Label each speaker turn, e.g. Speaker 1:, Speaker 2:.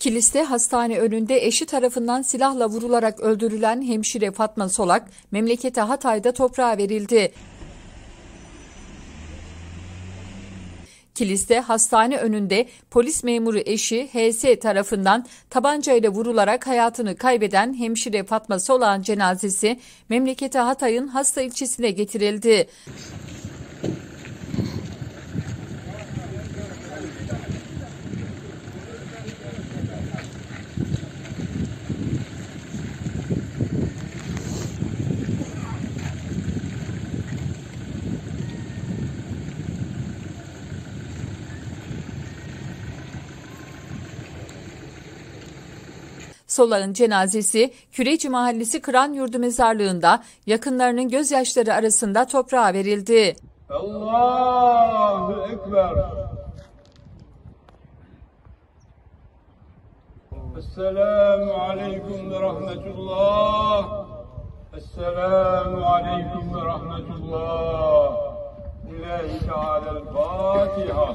Speaker 1: Kilis'te hastane önünde eşi tarafından silahla vurularak öldürülen hemşire Fatma Solak, memlekete Hatay'da toprağa verildi. Kilis'te hastane önünde polis memuru eşi HS tarafından tabancayla vurularak hayatını kaybeden hemşire Fatma Solak'ın cenazesi memlekete Hatay'ın hasta ilçesine getirildi. Solak'ın cenazesi Küreci Mahallesi Kıran Yurdu Mezarlığı'nda yakınlarının gözyaşları arasında toprağa verildi.
Speaker 2: Allahu Ekber. Esselamu Aleyküm ve Rahmetullah. Esselamu Aleyküm ve Rahmetullah. Lillahi Teala'l-Fatiha.